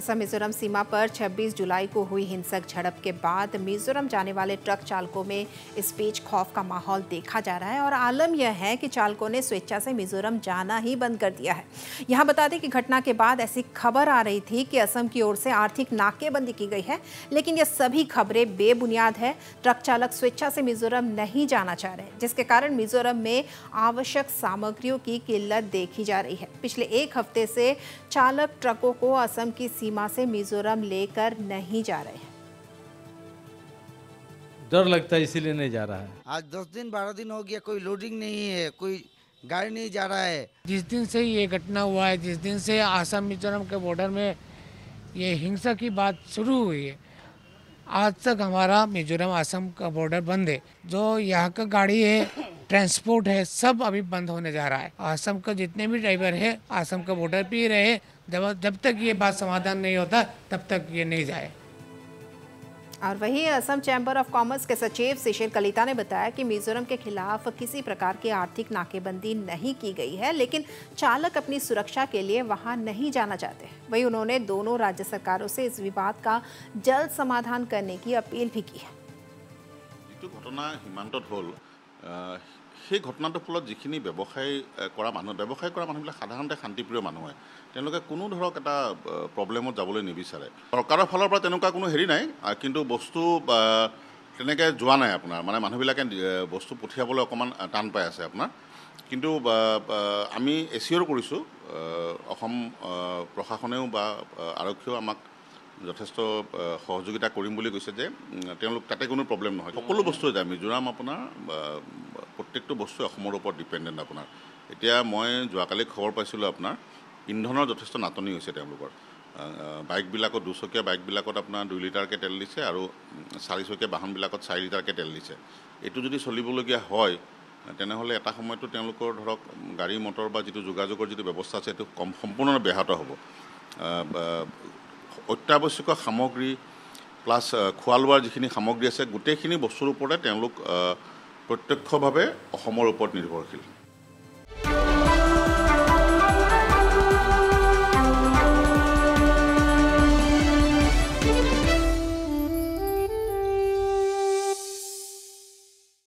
असम मिजोरम सीमा पर 26 जुलाई को हुई हिंसक झड़प के बाद मिजोरम जाने वाले ट्रक चालकों में इस बीच खौफ का माहौल देखा जा रहा है और आलम यह है कि चालकों ने स्वेच्छा से मिजोरम जाना ही बंद कर दिया है। यहाँ बता दें कि घटना के बाद ऐसी खबर आ रही थी कि असम की ओर से आर्थिक नाकेबंदी की गई है, लेकिन यह सभी खबरें बेबुनियाद है। ट्रक चालक स्वेच्छा से मिजोरम नहीं जाना चाह रहे, जिसके कारण मिजोरम में आवश्यक सामग्रियों की किल्लत देखी जा रही है। पिछले एक हफ़्ते से चालक ट्रकों को असम की से मिजोरम लेकर नहीं जा रहे हैं। डर लगता है इसीलिए नहीं जा रहा है। आज दस दिन बारह दिन हो गया कोई लोडिंग नहीं है कोई गाड़ी नहीं जा रहा है। जिस दिन से ये घटना हुआ है जिस दिन से आसाम मिजोरम के बॉर्डर में ये हिंसा की बात शुरू हुई है आज तक हमारा मिजोरम आसाम का बॉर्डर बंद है। जो यहाँ का गाड़ी है ट्रांसपोर्ट है सब अभी बंद होने जा रहा है। आसम का जितने भी ड्राइवर है आसम का वोटर भी रहे। जब जब तक ये बात समाधान नहीं होता तब तक ये नहीं जाए। और वहीं असम चैम्बर ऑफ़ कॉमर्स के सचिव शिशिर कलिता ने बताया कि मिजोरम के खिलाफ किसी प्रकार की आर्थिक नाकेबंदी नहीं की गई है लेकिन चालक अपनी सुरक्षा के लिए वहाँ नहीं जाना चाहते वहीं उन्होंने दोनों राज्य सरकारों से इस विवाद का जल्द समाधान करने की अपील भी की है। घटना सीमांत हल সেই ঘটনাটোৰ ফলত যিখিনি ব্যৱসায় কৰা মানুহ ব্যৱসায় কৰা মানুহবিলাক সাধাৰণতে শান্তিপ্ৰিয় মানুহ তেওঁলোকে কোনো ধৰক এটা প্ৰব্লেমত যাবলৈ নিবিচাৰে। চৰকাৰৰ ফালৰ পৰা তেনেকুৱা কোনো হেৰি নাই কিন্তু বস্তু তেনেকৈ যোৱা নাই আপোনাৰ। মানে মানুহবিলাকে বস্তু পঠিয়াবলৈ অকণমান টান পাই আছে আপোনাৰ। কিন্তু আমি এচিয়ৰ কৰিছোঁ অসম প্ৰশাসনেও বা আৰক্ষীয়েও আমাক যথেষ্ট সহযোগিতা কৰিম বুলি কৈছে যে তেওঁলোক তাতে কোনো প্ৰব্লেম নহয়। সকলো বস্তুৱে যায় মিজোৰাম আপোনাৰ প্ৰত্যেকটো বস্তুৱে অসমৰ ওপৰত ডিপেণ্ডেণ্ট আপোনাৰ। এতিয়া মই যোৱাকালি খবৰ পাইছিলোঁ আপোনাৰ ইন্ধনৰ যথেষ্ট নাটনি হৈছে তেওঁলোকৰ। বাইকবিলাকত দুচকীয়া বাইকবিলাকত আপোনাৰ দুই লিটাৰকৈ তেল দিছে আৰু চাৰিচকীয়া বাহনবিলাকত চাৰি লিটাৰকৈ তেল দিছে। এইটো যদি চলিবলগীয়া হয় তেনেহ'লে এটা সময়তো তেওঁলোকৰ ধৰক গাড়ী মটৰ বা যিটো যোগাযোগৰ যিটো ব্যৱস্থা আছে সেইটো কম সম্পূৰ্ণ ব্যাহত হ'ব। অত্যাৱশ্যকীয় সামগ্ৰী প্লাছ খোৱা লোৱাৰ যিখিনি সামগ্ৰী আছে গোটেইখিনি বস্তুৰ ওপৰতে তেওঁলোক প্ৰত্যক্ষভাৱে অসমৰ ওপৰত নিৰ্ভৰশীল।